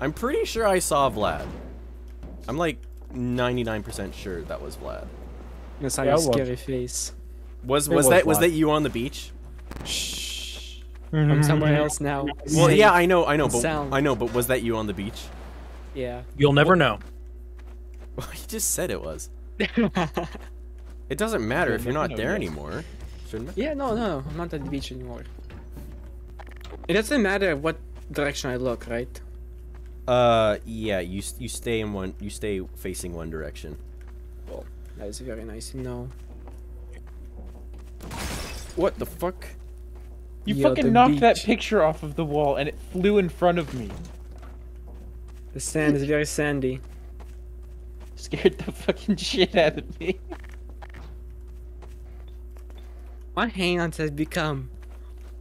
I'm pretty sure I saw Vlad. I'm like 99% sure that was Vlad. I saw Yeah, your it was. scary face. Was was was that was that you on the beach? Shh. I'm somewhere else now. Well, yeah, I know, I know, but Sound. I know, but was that you on the beach? Yeah. You'll never know. Well, you just said it was. It doesn't matter if you're not there anymore. Shouldn't it? yeah, no, no, I'm not at the beach anymore. It doesn't matter what direction I look, right? Uh, yeah, you you stay in one, you stay facing one direction. Well, that is very nice to know. What the fuck? You Yeah, fucking knocked that picture off of the wall and it flew in front of me. The sand is very sandy. Scared the fucking shit out of me. My hands has become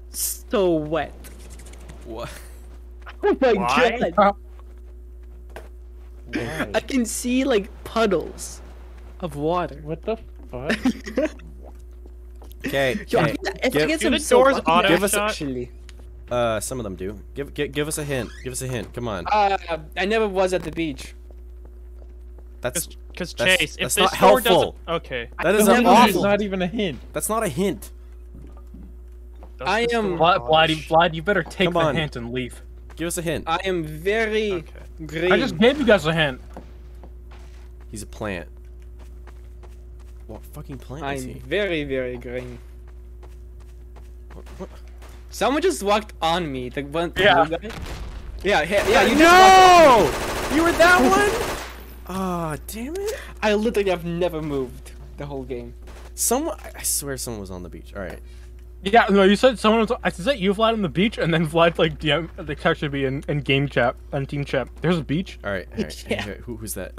so wet. What? Oh my Why? god! Why? I can see like puddles of water. What the fuck? Okay, Yo, I okay. get- I Give- get some the so doors auto Give us a- actually. Uh, some of them do. Give, give, give us a hint. Give us a hint. Come on. Uh, I never was at the beach. That's Because That's- Chase, if that's this not helpful. doesn't, okay, that is an awful. not even a hint. That's not a hint. does I am- door- Vlad, Vlad, you- Vlad, you better take Come the on. hint and leave. Give us a hint. I am very Okay. green. I just gave you guys a hint. He's a plant. What fucking plant is? I'm is he? very, very green. What, what? Someone just walked on me. The one. the Yeah. blue guy? Yeah, yeah, yeah. You just No! You were that one? Ah, damn it. I literally have never moved the whole game. Someone, I- I swear someone was on the beach. All right. Yeah, no, you said someone was. I said you Vlad on the beach, and then Vlad like DM. They actually be in, in game chat and team chat. There's a beach. All right. All right. Yeah. Hey, Who, who's that?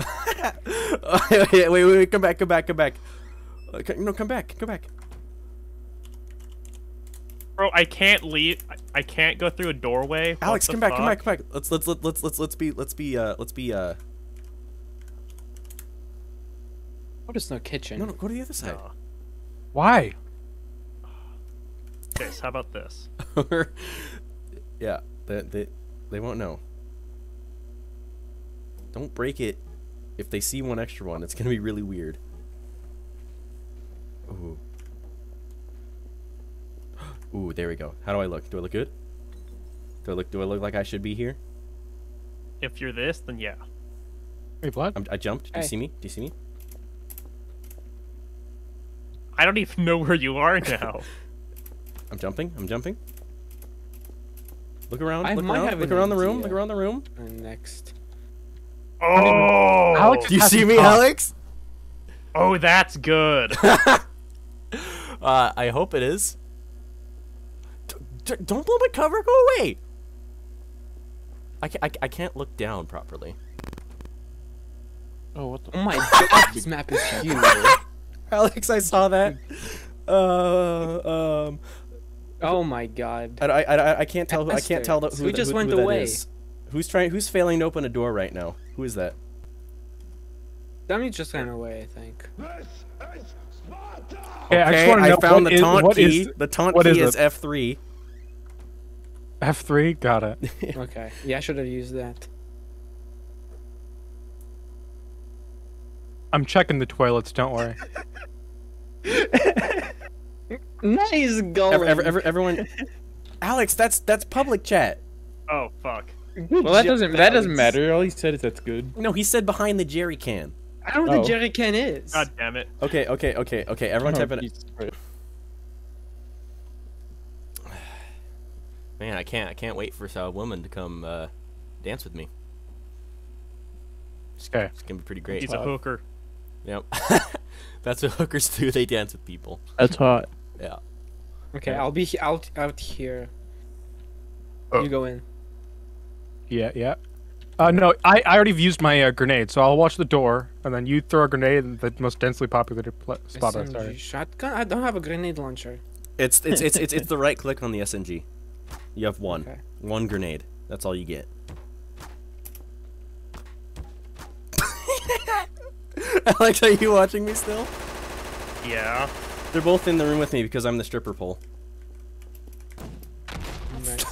wait, wait, wait, come back, come back, come back. Uh, no, come back, come back. bro, I can't leave. I, I can't go through a doorway. What Alex, the come back, come back, come back. Let's let's let's let's let's let's be let's be uh let's be uh Oh, there's no kitchen. no no go to the other side. No. Why? Chase, how about this? yeah, they, they they won't know. Don't break it. If they see one extra one, it's gonna be really weird. Ooh. Ooh, there we go. How do I look? Do I look good? Do I look? Do I look like I should be here? If you're this, then yeah. Hey, Vlad. I'm, I jumped. Do you see me? Do you see me? I don't even know where you are now. I'm jumping. I'm jumping. Look around. I look might around. have Look an around the room. Look around the room. Next. oh, Alex- Do you see me, talked? Alex? oh, that's good. Uh, I hope it is. D- d- don't blow my cover. Go away. I, ca- I, I can't look down properly. Oh, what the Oh my god, this map is huge. Alex, I saw that. Uh, um, Oh my god. I, I, I, I can't tell. Who, I can't tell the, who, We just who, went who that away. is. Who's trying? Who's failing to open a door right now? Who is that? Dummy just ran away, I think. Hey, I just Okay, want to I found the taunt what key. is the taunt what key is is? F three. F three. Got it. Okay. Yeah, I should have used that. I'm checking the toilets. Don't worry. Nice going. Ever, ever, ever, everyone. Alex, that's that's public chat. oh fuck. Well, that doesn't that doesn't matter. All he said is that's good. No, he said behind the jerry can. I don't know what Oh. the jerry can is. God damn it. Okay, okay, okay, okay. Everyone Oh, type it. Jesus Man, I can't. I can't wait for a woman to come uh, dance with me. Okay. It's gonna be pretty great. He's a hooker. Yep. That's what hookers do. They dance with people. That's hot. Yeah. Okay, I'll be out out here. Oh. You go in. Yeah. Yeah. Uh, no, I, I already used my uh, grenade, so I'll watch the door, and then you throw a grenade in the most densely populated pla- spot. I'm SMG sorry. shotgun. I don't have a grenade launcher. It's it's it's it's, it's the right click on the SMG. You have one. Okay. One grenade. That's all you get. Alex, are you watching me still? Yeah. They're both in the room with me because I'm the stripper pole.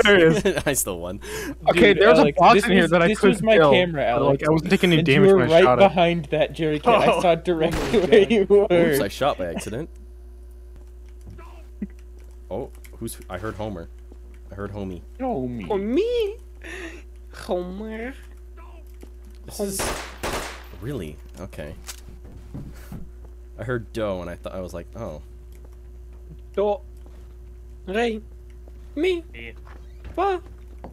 Nice. I still won. Okay, Dude, there's Alex, a box in here was- that I this was my kill, camera, but, Alex. Like I wasn't taking any and damage you when were I right shot it. behind that Jerry cat. I Oh. saw directly oh where you were. Oops, I shot by accident. Oh, who's? I heard Homer. I heard Homie. Oh, me. Oh, me? Homer. This is really okay. I heard dough and I thought I was like, oh, Do. Re. Mi. Me. Fa.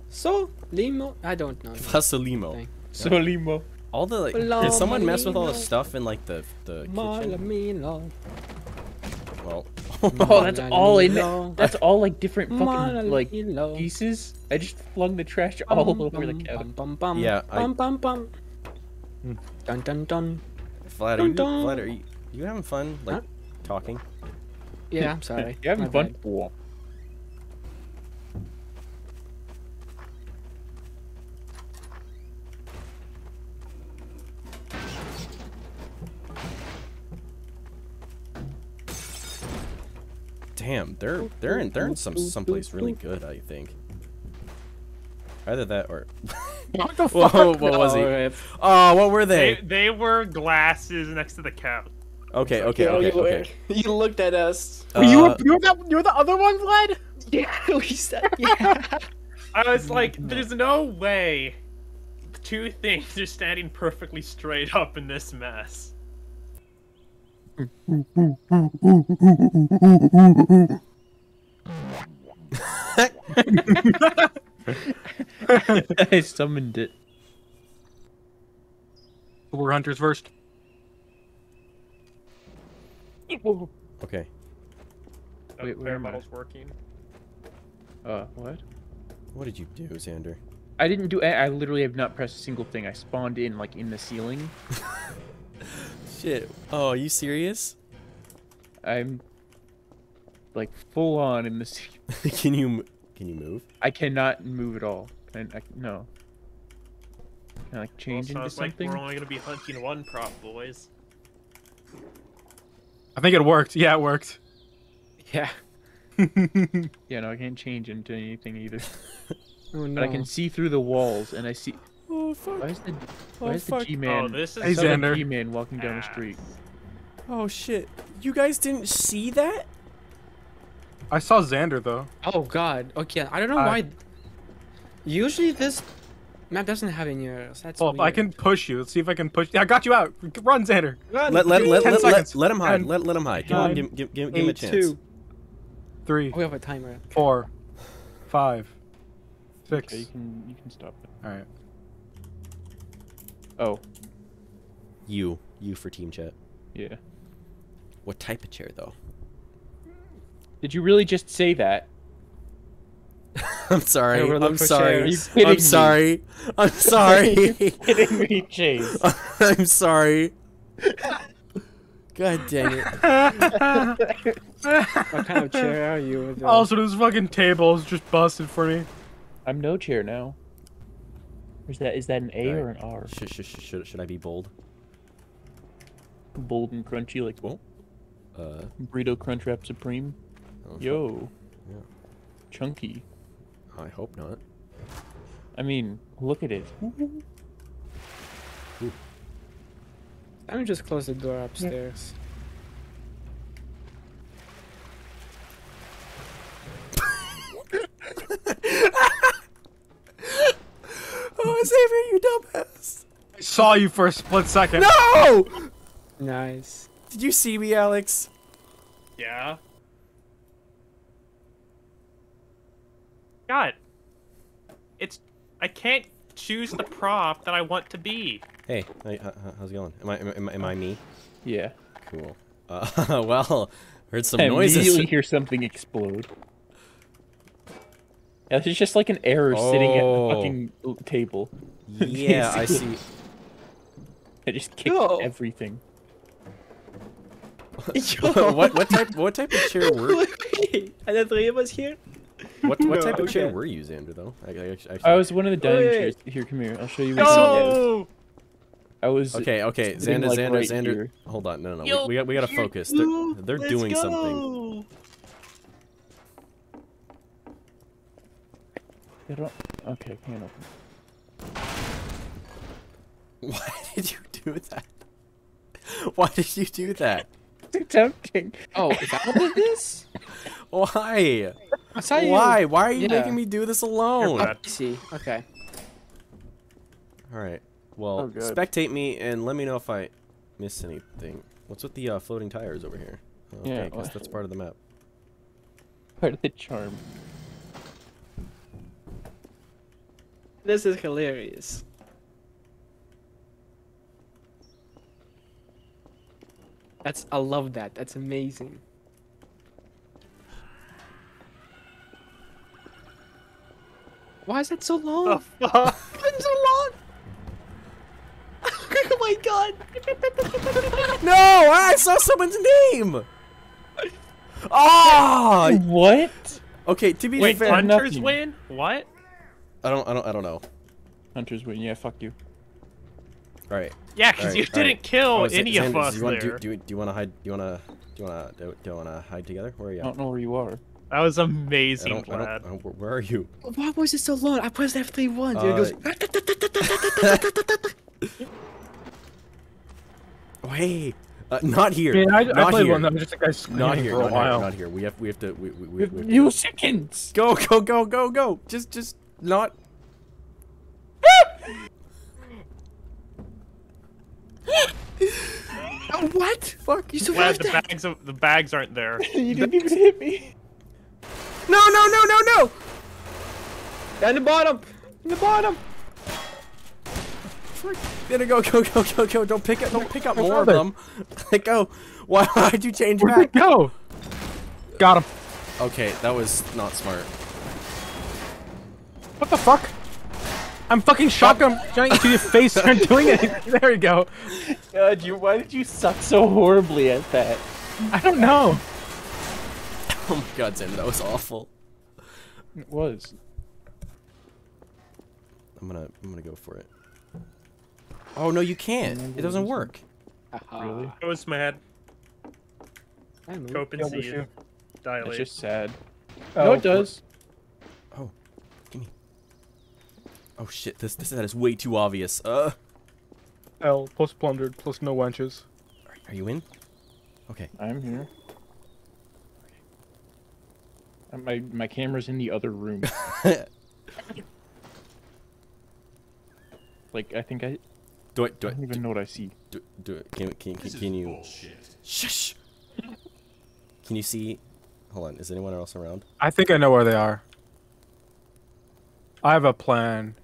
So. Limo. I don't know. fasolimo. Thank- Solimo. All the like, Hola, did someone mess with all the stuff in like the the kitchen? Well, Oh, that's all in Malamino. That's all like different fucking like pieces. I just flung the trash all Bum, over the bum, cabin. Yeah, I- Bum, bum, bum. Hmm. Dun, dun, dun. Vlad, are you, Dun, dun. Vlad, are you, you having fun like Huh? talking? Yeah, I'm sorry. You having My fun? bad. Whoa. Damn, they're they're in they're in some someplace really good. I think. Either that or. What the fuck? Whoa, fuck? what was he? Oh. Oh, what were They they? they were glasses next to the couch. Okay, okay, Oh, okay, you, okay. you looked at us. Were you, Uh, you were that you were the other one, Vlad? Yeah, we said yeah. I was like, there's no way two things are standing perfectly straight up in this mess. I summoned it. We're hunters first. Okay. Oh, Wait, where am I? model's working. Uh, what? What did you do, Xander? I didn't do. I, I literally have not pressed a single thing. I spawned in like in the ceiling. Shit. Oh, are you serious? I'm like full on in the. ce- can you can you move? I cannot move at all. Can I, no. Can I like Well, change into sounds like something? we're only gonna be hunting one prop, boys. I think it worked. Yeah, it worked. Yeah. Yeah, no, I can't change into anything either. Oh no. But I can see through the walls, and I see. Oh fuck. Why is the Oh, Why is the. G-man? Oh, this is Hey, Southern Xander. G-man walking down the street. Oh shit. You guys didn't see that? I saw Xander though. Oh god. Okay, I don't know Uh, why. Usually this map doesn't have any errors. That's Well, if I can push you. Let's see if I can push. Yeah, I got you out. Run, Xander. Run. Let let let, Ten let, let, seconds. let him hide. Ten, Let let him hide. Give him nine, give, give, give, give him a chance. two. Three, Oh, we have a timer. four, five, six. Okay, you can you can stop it. All right. Oh, You you for team chat. yeah. What type of chair though? Did you really just say that? I'm sorry. we're looking I'm for sorry. chairs. Are you I'm sorry. I'm sorry. Kidding me, Chase? I'm sorry. God dang it. What kind of chair are you? though? Also, this fucking table is just busted for me. I'm no chair now. Is that is that an A or an R? Should, should, should, should, should I be bold? Bold and crunchy like Well, uh, burrito crunch wrap supreme. oh, Yo. Yeah. Chunky. I hope not. I mean, look at it. Let me just close the door upstairs. Oh, Xavier, you dumbass. I saw you for a split second. No! Nice. Did you see me, Alex? Yeah. God. It's I can't choose the prop that I want to be. Hey, hey, h- h- how's it going? Am I, am, I- am, I- am I me? Yeah. Cool. Uh, well, heard some I noises. immediately hear something explode. Yeah, it's just like an error sitting at Oh. the fucking table. Yeah, I see. I just kicked Yo. everything. what what type what type of chair were Wait, are the three of us here? What what type No, of chair okay. were you, Xander? Though I, I, actually, I was one of the oh, dining Wait. chairs. Here, come here. I'll show you. what it is. No! I was. Okay, okay, Xander, like, Xander, right Xander. here. Hold on, no, no, Yo, we, we got we gotta here, focus. They're they're Let's doing something. go. I. Okay, can't open. Why did you do that? Why did you do that? Too tempting. Oh, is that what it is? Why? I saw you. Why? Why are you Yeah. making me do this alone? I see. Okay. All right. Well, Oh, spectate me and let me know if I miss anything. What's with the uh, floating tires over here? Okay, Yeah, I guess well- that's part of the map. Part of the charm. This is hilarious. That's I love that. That's amazing. Why is that so long? The fuck? Why is it so long? oh my god! No, I saw someone's name. Ah! What? okay, to be Wait, fair, hunters nothing. win? What? I don't, I don't, I don't know. Hunters win. Yeah, fuck you. All right. Yeah, because Alright, you alright. didn't kill Oh, Za- any of us do you want, there. do, do, do you want to hide? Do you want to? Do you want to? Do, do you want to hide together? Where are you? I don't know where you are. That was I amazing, don't, I don't, I don't- where- Where are you? Why was it so long? I pressed F3 once. and Uh, it goes. Wait, uh, not here. Yeah, I, not I played here. one that was just a guy Not here. for a Not here. Not here. We have. We have to. We, we, we, we, You seconds. Go, go, go, go, go. Just, just not. oh, what? Fuck. You Vlad, survived the that? bags, of, the bags aren't there. you didn't even hit me. No, no, no, no, no. Down the bottom. In the bottom. Gotta go, go, go, go, go. Don't pick up. Don't pick up Where more of them. Let go. Why? Why'd you change Where'd they back? go? Got him. Okay, that was not smart. What the fuck? I'm fucking shotgun gunning to your face and doing it. There you go. God, you. Why did you suck so horribly at that? I don't know. Oh my god, Xander, that was awful. It was. I'm gonna, I'm gonna go for it. Oh no, you can't. It doesn't work. Really? It was mad. I moved. Cope and Yeah, we'll seed. see. It's just sad. Oh, no, it does. Oh, gimme. Oh shit, this, this that is way too obvious. Uh, L plus plundered plus no wenches. are, are you in? Okay. I'm here. Uh, My my camera's in the other room. like I think I, Do it, do I it, don't even know what I see. do, do it. Can, can, can, can you? Shush. Can you see? Hold on. Is anyone else around? I think I know where they are. I have a plan.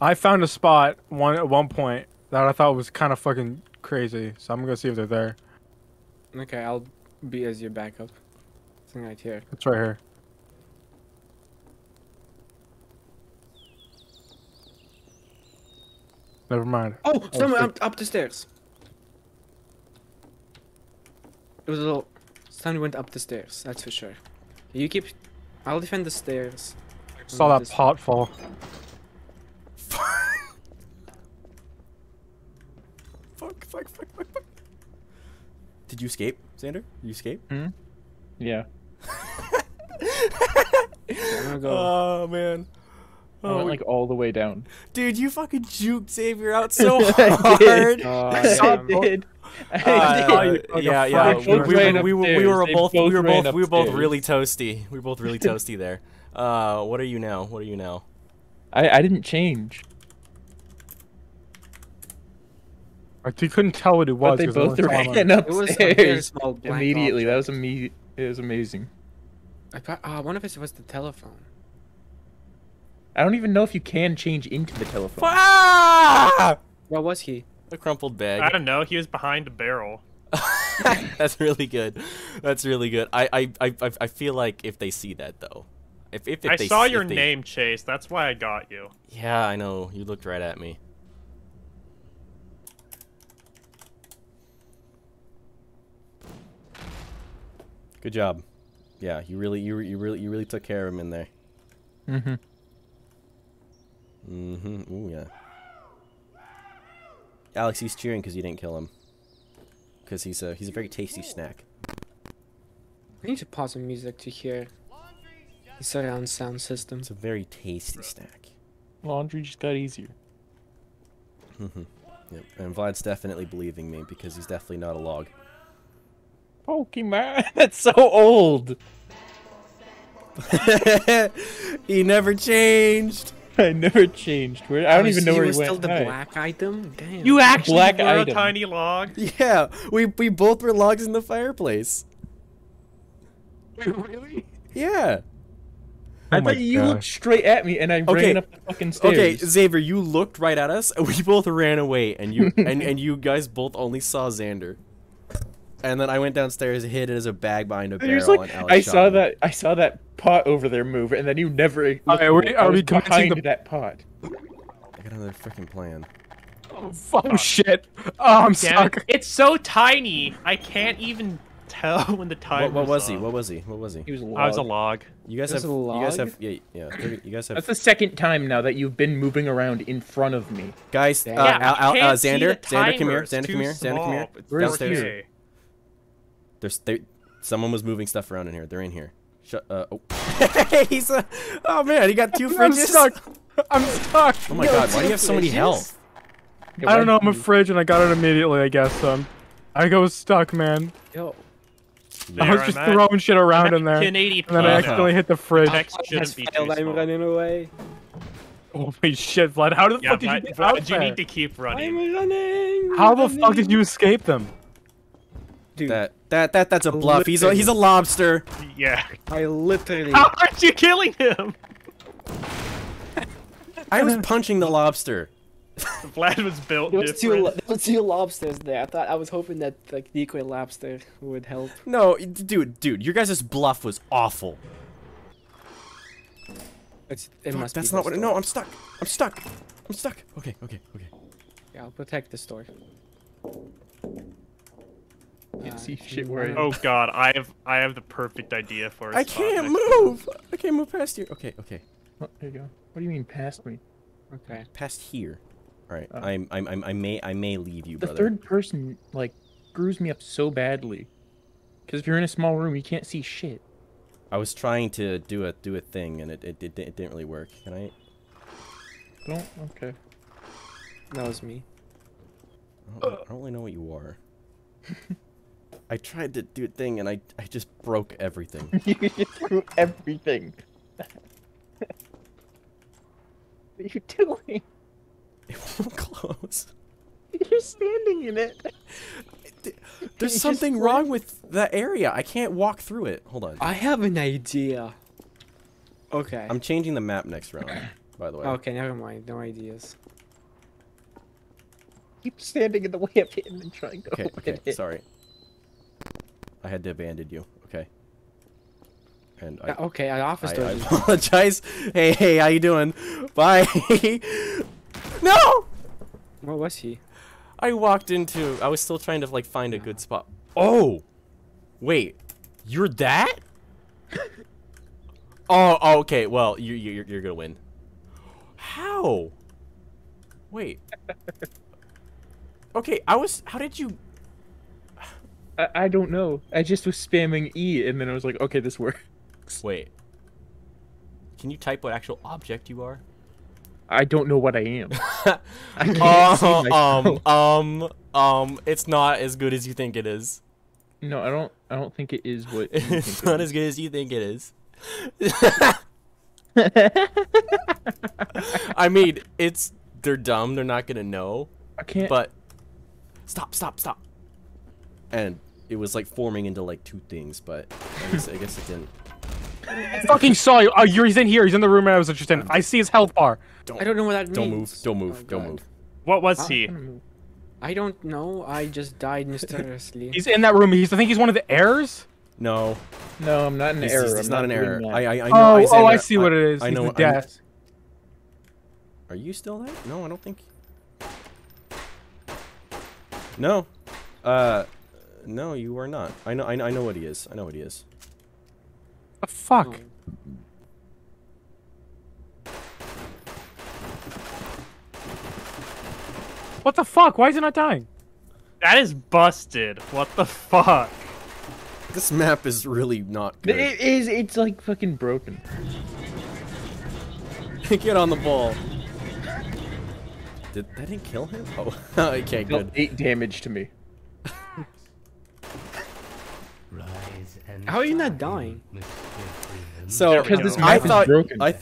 I found a spot one at one point that I thought was kind of fucking crazy, so I'm gonna see if they're there. Okay, I'll be as your backup. Something right here. It's right here. Never mind. Oh, oh someone sick. up, up the stairs. It was a little. Somebody went up the stairs. That's for sure. You keep. I'll defend the stairs. Saw that this- pot fall. Fuck, fuck, fuck, fuck, fuck. Did you escape, Xander? You escape? Hmm? Yeah. I'm gonna go. Oh man. I Oh, went like all the way down. dude, you fucking juked Xavier out so I did. hard. Oh, I saw damn. it. Uh, saw you like a yeah, yeah. fucking We, we, we, were- we were upstairs. both, They we were ran both, we were both really toasty. We were both really toasty there. Uh, what are you now? What are you now? I I didn't change. Like, you couldn't tell what it was. But they 'cause both no one saw ran him. It was a very upstairs small blank immediately. That object. was imme- It was amazing. I thought, uh, one of it was the telephone. I don't even know if you can change into the telephone. Ah! Where was he? A crumpled bag. I don't know. He was behind a barrel. That's really good. That's really good. I, I, I, I- I feel like if they see that though, if if, if I they saw s- your they- name, Chase. That's why I got you. Yeah, I know. You looked right at me. Good job. Yeah, you really, you, you really, you really took care of him in there. Mm-hmm. Mm-hmm. Ooh, yeah. Alex, he's cheering because you didn't kill him. Because he's a he's a very tasty snack. I need to pause the music to hear. Surround sound system. It's a very tasty snack. Laundry just got easier. Mhm. Yep. And Vlad's definitely believing me because he's definitely not a log. Pokemon, that's so old. he never changed. I never changed. Where I don't Oh, even know you where were he still went. the Hi. black item? Damn. You actually Black were item. a tiny log. Yeah, we we both were logs in the fireplace. really? Yeah. Oh I Oh my thought you looked straight at me, and I Okay. ran up the fucking stairs. Okay, Xavier, you looked right at us, we both ran away, and you and, and you guys both only saw Xander. And then I went downstairs, and hid it as a bag behind a And barrel, like, and Alex I saw me. that. I saw that pot over there move, and then you never. looked Alright, at we- are I we was commencing behind the- that pot? I got another freaking plan. Oh fuck! shit! Oh, I'm Damn stuck. it. It's so tiny. I can't even tell when the time. What, what was he? What was he? What was he? He was a log. I was a log. You guys have. a You guys have. Yeah, yeah. You guys have. That's the second time now that you've been moving around in front of me. Guys, uh, Yeah, Yeah, I uh, can't see Xander, the Xander, come here. timer. It's Xander, come here. Xander, come here. Where's Downstairs. okay. There's there, someone was moving stuff around in here. They're in here. Shut. Uh, oh. He's a. Oh man, he got two fridges. I'm stuck. I'm stuck. Oh my god, why do you have so many health? I don't know. I'm a fridge, and I got it immediately. I guess. Um, I go stuck, man. Yo, I was just I'm at. throwing shit around in there, and 1080p then I accidentally hit the fridge. Text has shouldn't be. I'm running away. Holy shit, Vlad! How the Yeah, fuck did you but, get but out you there? need to keep running. I'm running. How the running. fuck did you escape them? Dude, That that that that's a bluff. He's a he's a lobster. Yeah. I literally. How aren't you killing him? I was punching the lobster. Vlad was built There was two. There was two lobsters there. I thought I was hoping that like decoy lobster would help. No, dude, dude, your guys' bluff was awful. It's, it Fuck, must. that's be not what. door. No, I'm stuck. I'm stuck. I'm stuck. Okay, okay, okay. Yeah, I'll protect the store. Can't see shit where I run? Oh god, I have I have the perfect idea for a I spot can't next to move. I can't move past you. Okay, okay. Oh, there you go. What do you mean past me? Okay. Past here. All right. Oh. I'm, I'm I'm I may I may leave you, The brother. third person like screws me up so badly. Because if you're in a small room, you can't see shit. I was trying to do a do a thing and it it, it, it didn't really work. Can I? Don't. Okay. That was me. I don't, I don't really know what you are. I tried to do a thing and I I just broke everything. you just threw everything. what are you doing? it won't close. You're standing in it. There's something wrong with that area. I can't walk through it. Hold on. I have an idea. Okay. I'm changing the map next round. By the way. Okay, never mind. No ideas. Keep standing in the way of hitting and trying to Okay. open Okay. it. Sorry. I had to abandon you. Okay. And I. Uh, okay, I offer I, I apologize. Hey, hey, how you doing? Bye. no! Where was he? I walked into. I was still trying to like find a good spot. Oh, wait, you're that? oh, oh, okay. Well, you you you're, you're gonna win. How? Wait. Okay, I was. How did you? I, I don't know. I just was spamming E, and then I was like, okay, this works. Wait. Can you type what actual object you are? I don't know what I am. I can't see Oh, myself. um, um, um. It's not as good as you think it is. No, I don't. I don't think it is what. it's not as good as you think it is. I mean, it's they're dumb. They're not gonna know. I can't. But stop, stop, stop. And it was like forming into like two things, but I guess, I guess it didn't. I fucking saw you. Oh, you're, he's in here. He's in the room I was interested in. I see his health bar. I don't know what that means. Don't move. Don't move. Oh, don't God. move. What was he? I don't know. I just died mysteriously. He's in that room. He's. I think he's one of the heirs. No, no, I'm not an it's, error. it's, it's I'm not an doing error. I, I, I know. Oh, oh, I see what it is. I He's know. the I know- death. Are you still there? No, I don't think. No, uh, no, you are not. I know, I know, I know what he is. I know what he is. The fuck? Oh. What the fuck? Why is it not dying? That is busted. What the fuck? This map is really not good. It is. It's like fucking broken. Get on the ball. Did that didn't kill him? Oh, okay, good. Eight damage to me. How are you not dying? So, because this I thought, I thought.